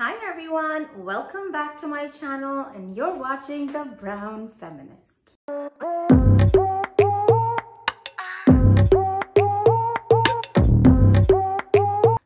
Hi everyone, welcome back to my channel and you're watching The Brown Feminist.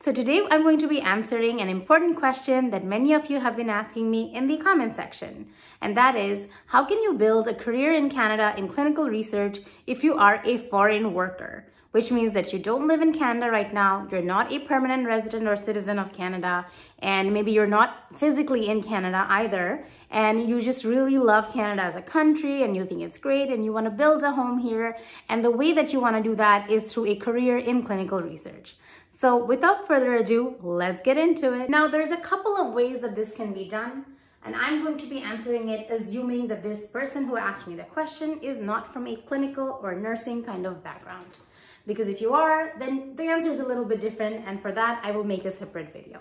So today I'm going to be answering an important question that many of you have been asking me in the comment section. And that is, how can you build a career in Canada in clinical research if you are a foreign worker? Which means that you don't live in Canada right now, you're not a permanent resident or citizen of Canada, and maybe you're not physically in Canada either, and you just really love Canada as a country and you think it's great and you want to build a home here. And the way that you want to do that is through a career in clinical research. So without further ado, let's get into it. Now, there's a couple of ways that this can be done. And I'm going to be answering it assuming that this person who asked me the question is not from a clinical or nursing kind of background. Because if you are, then the answer is a little bit different. And for that, I will make a separate video.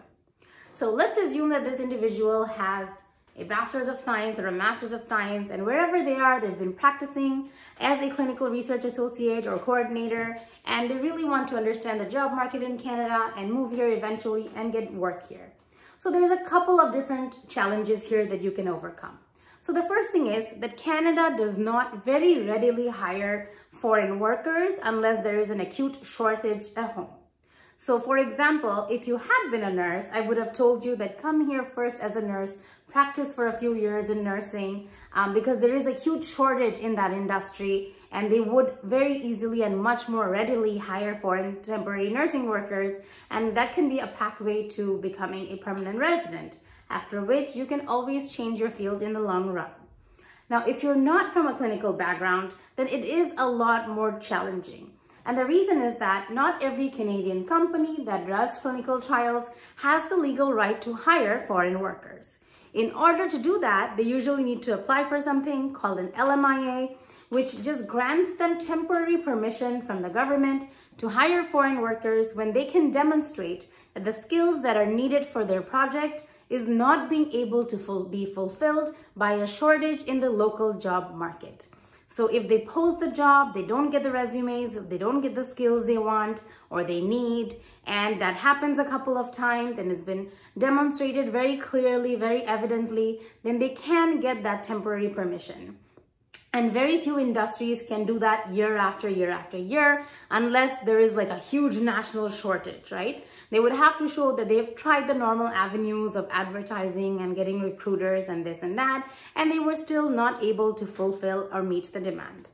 So let's assume that this individual has a bachelor's of science or a master's of science, and wherever they are, they've been practicing as a clinical research associate or coordinator, and they really want to understand the job market in Canada and move here eventually and get work here. So there's a couple of different challenges here that you can overcome. So the first thing is that Canada does not very readily hire foreign workers unless there is an acute shortage at home. So for example, if you had been a nurse, I would have told you that come here first as a nurse, practice for a few years in nursing um, because there is a huge shortage in that industry and they would very easily and much more readily hire foreign temporary nursing workers and that can be a pathway to becoming a permanent resident after which you can always change your field in the long run. Now, if you're not from a clinical background, then it is a lot more challenging. And the reason is that not every Canadian company that does clinical trials has the legal right to hire foreign workers. In order to do that, they usually need to apply for something called an LMIA, which just grants them temporary permission from the government to hire foreign workers when they can demonstrate that the skills that are needed for their project is not being able to full, be fulfilled by a shortage in the local job market. So if they post the job, they don't get the resumes, they don't get the skills they want or they need, and that happens a couple of times and it's been demonstrated very clearly, very evidently, then they can get that temporary permission. And very few industries can do that year after year after year unless there is like a huge national shortage, right? They would have to show that they've tried the normal avenues of advertising and getting recruiters and this and that, and they were still not able to fulfill or meet the demand.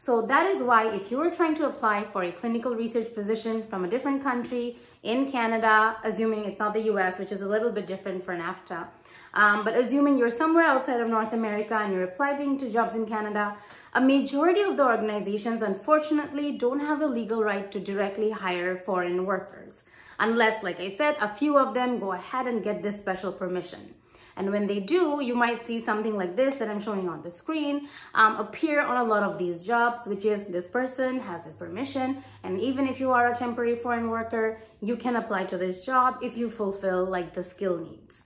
So that is why if you are trying to apply for a clinical research position from a different country in Canada, assuming it's not the US, which is a little bit different for NAFTA, um, but assuming you're somewhere outside of North America and you're applying to jobs in Canada, a majority of the organizations unfortunately don't have the legal right to directly hire foreign workers. Unless, like I said, a few of them go ahead and get this special permission. And when they do, you might see something like this that I'm showing on the screen um, appear on a lot of these jobs, which is this person has this permission. And even if you are a temporary foreign worker, you can apply to this job if you fulfill like the skill needs.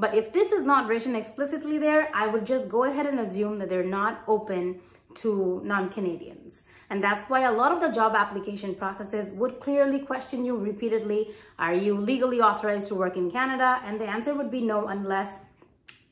But if this is not written explicitly there, I would just go ahead and assume that they're not open to non-Canadians. And that's why a lot of the job application processes would clearly question you repeatedly, are you legally authorized to work in Canada? And the answer would be no unless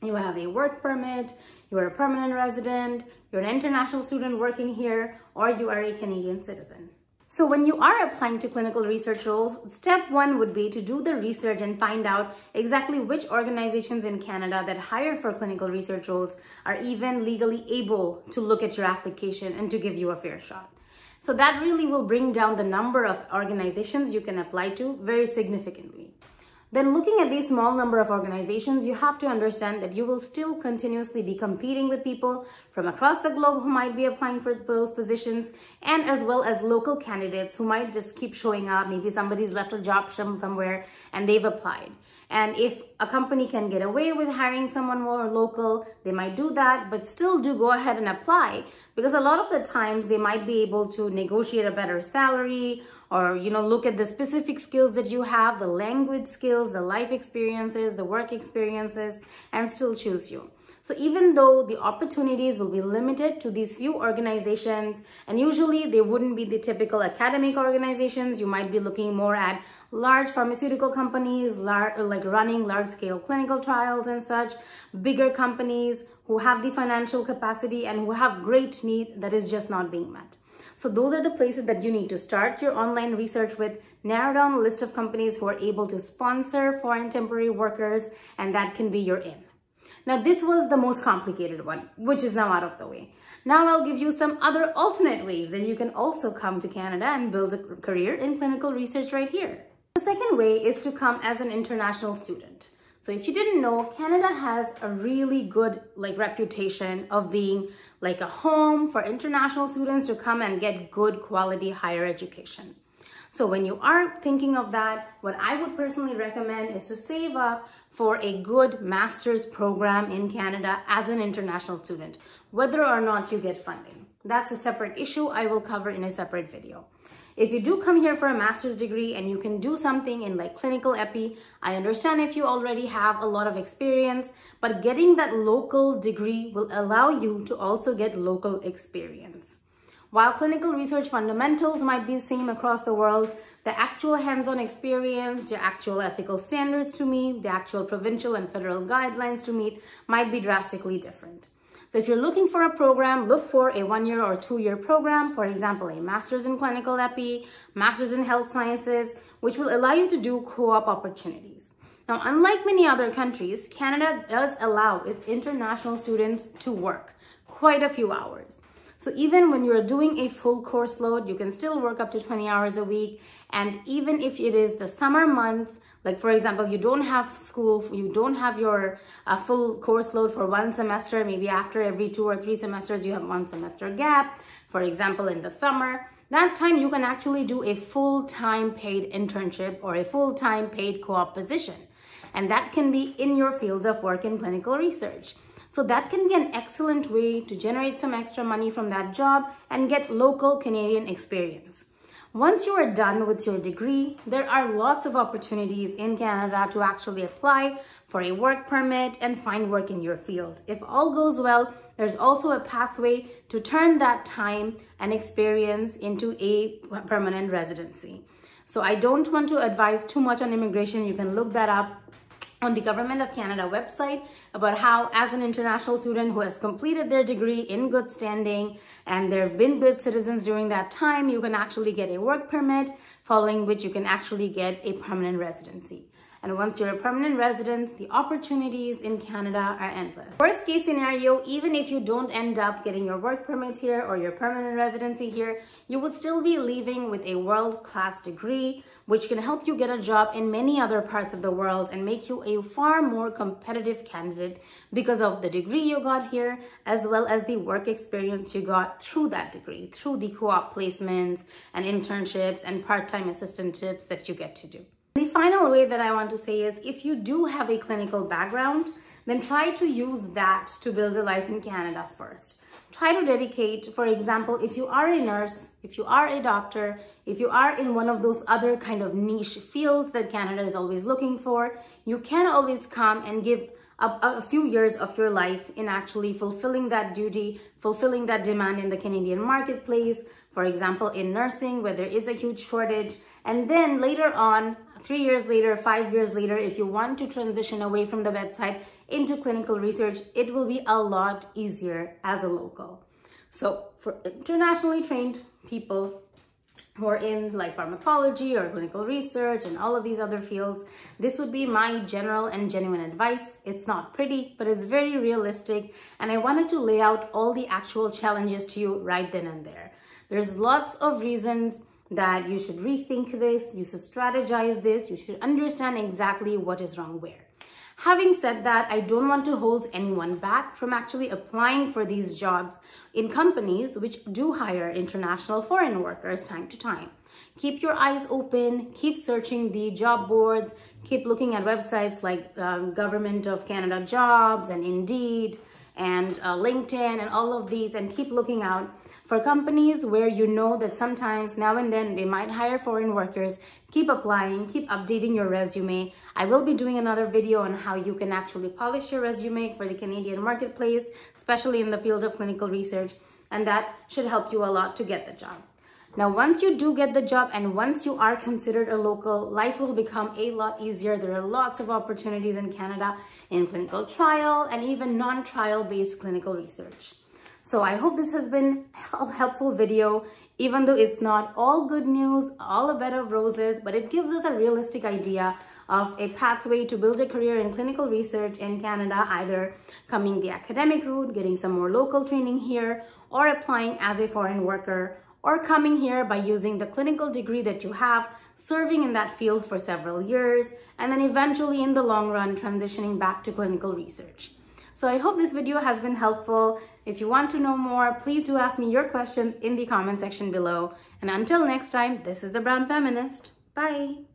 you have a work permit, you are a permanent resident, you're an international student working here, or you are a Canadian citizen. So when you are applying to clinical research roles, step one would be to do the research and find out exactly which organizations in Canada that hire for clinical research roles are even legally able to look at your application and to give you a fair shot. So that really will bring down the number of organizations you can apply to very significantly. Then looking at these small number of organizations, you have to understand that you will still continuously be competing with people from across the globe who might be applying for those positions and as well as local candidates who might just keep showing up. Maybe somebody's left a job somewhere and they've applied. And if a company can get away with hiring someone more local, they might do that, but still do go ahead and apply because a lot of the times they might be able to negotiate a better salary or, you know, look at the specific skills that you have, the language skills, the life experiences, the work experiences, and still choose you. So even though the opportunities will be limited to these few organizations, and usually they wouldn't be the typical academic organizations, you might be looking more at large pharmaceutical companies, like running large scale clinical trials and such, bigger companies who have the financial capacity and who have great need that is just not being met. So those are the places that you need to start your online research with, narrow down a list of companies who are able to sponsor foreign temporary workers, and that can be your in. Now, this was the most complicated one, which is now out of the way. Now I'll give you some other alternate ways that you can also come to Canada and build a career in clinical research right here. The second way is to come as an international student. So if you didn't know, Canada has a really good like reputation of being like a home for international students to come and get good quality higher education. So when you are thinking of that, what I would personally recommend is to save up for a good master's program in Canada as an international student, whether or not you get funding. That's a separate issue I will cover in a separate video. If you do come here for a master's degree and you can do something in like clinical epi, I understand if you already have a lot of experience, but getting that local degree will allow you to also get local experience. While clinical research fundamentals might be the same across the world, the actual hands-on experience, the actual ethical standards to meet, the actual provincial and federal guidelines to meet might be drastically different. So if you're looking for a program, look for a one-year or two-year program, for example, a master's in clinical epi, master's in health sciences, which will allow you to do co-op opportunities. Now, unlike many other countries, Canada does allow its international students to work quite a few hours. So even when you're doing a full course load, you can still work up to 20 hours a week. And even if it is the summer months, like for example, you don't have school, you don't have your uh, full course load for one semester, maybe after every two or three semesters, you have one semester gap. For example, in the summer, that time you can actually do a full-time paid internship or a full-time paid co-op position. And that can be in your fields of work in clinical research. So that can be an excellent way to generate some extra money from that job and get local Canadian experience. Once you are done with your degree, there are lots of opportunities in Canada to actually apply for a work permit and find work in your field. If all goes well, there's also a pathway to turn that time and experience into a permanent residency. So I don't want to advise too much on immigration. You can look that up on the Government of Canada website about how as an international student who has completed their degree in good standing and they've been good citizens during that time, you can actually get a work permit, following which you can actually get a permanent residency. And once you're a permanent resident, the opportunities in Canada are endless. Worst case scenario, even if you don't end up getting your work permit here or your permanent residency here, you would still be leaving with a world-class degree, which can help you get a job in many other parts of the world and make you a far more competitive candidate because of the degree you got here, as well as the work experience you got through that degree, through the co-op placements and internships and part-time assistantships that you get to do. Final way that I want to say is if you do have a clinical background, then try to use that to build a life in Canada first. Try to dedicate, for example, if you are a nurse, if you are a doctor, if you are in one of those other kind of niche fields that Canada is always looking for, you can always come and give a, a, few years of your life in actually fulfilling that duty, fulfilling that demand in the Canadian marketplace, for example, in nursing, where there is a huge shortage. And then later on, three years later, five years later, if you want to transition away from the bedside into clinical research, it will be a lot easier as a local. So for internationally trained people who are in like pharmacology or clinical research and all of these other fields, this would be my general and genuine advice. It's not pretty, but it's very realistic. And I wanted to lay out all the actual challenges to you right then and there. There's lots of reasons that you should rethink this, you should strategize this, you should understand exactly what is wrong where. Having said that, I don't want to hold anyone back from actually applying for these jobs in companies which do hire international foreign workers time to time. Keep your eyes open, keep searching the job boards, keep looking at websites like um, Government of Canada Jobs and Indeed and uh, LinkedIn and all of these and keep looking out for companies where you know that sometimes now and then they might hire foreign workers, keep applying, keep updating your resume. I will be doing another video on how you can actually polish your resume for the Canadian marketplace, especially in the field of clinical research, and that should help you a lot to get the job. Now, once you do get the job and once you are considered a local, life will become a lot easier. There are lots of opportunities in Canada in clinical trial and even non-trial based clinical research. So I hope this has been a helpful video, even though it's not all good news, all a bed of roses, but it gives us a realistic idea of a pathway to build a career in clinical research in Canada, either coming the academic route, getting some more local training here, or applying as a foreign worker, or coming here by using the clinical degree that you have, serving in that field for several years, and then eventually in the long run, transitioning back to clinical research. So I hope this video has been helpful. If you want to know more, please do ask me your questions in the comment section below. And until next time, this is the Brown Feminist. Bye.